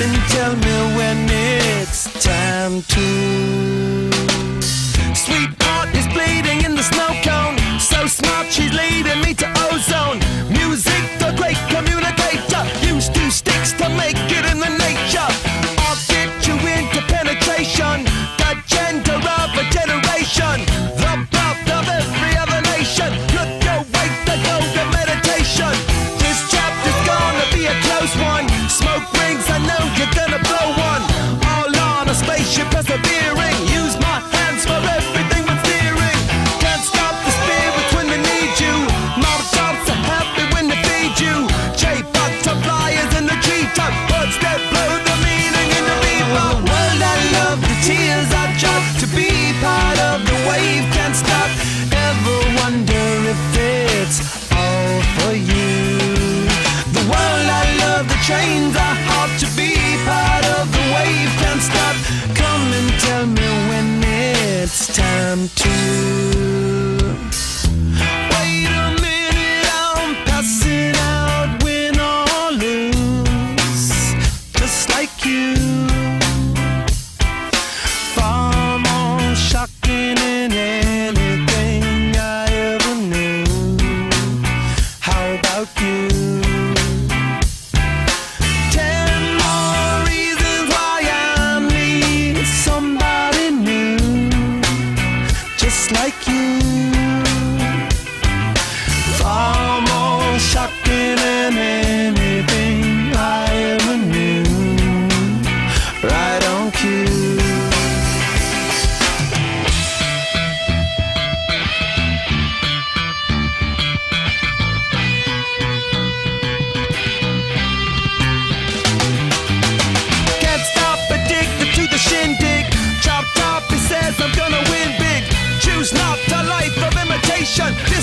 and tell me when it's time to come to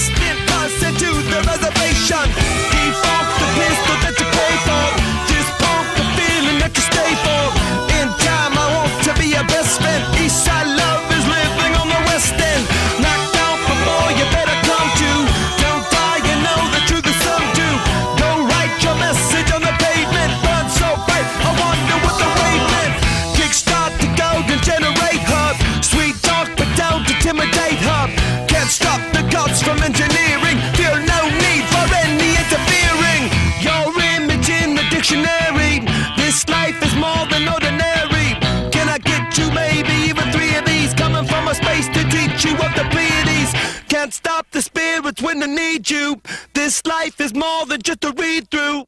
spent you. This life is more than just a read through.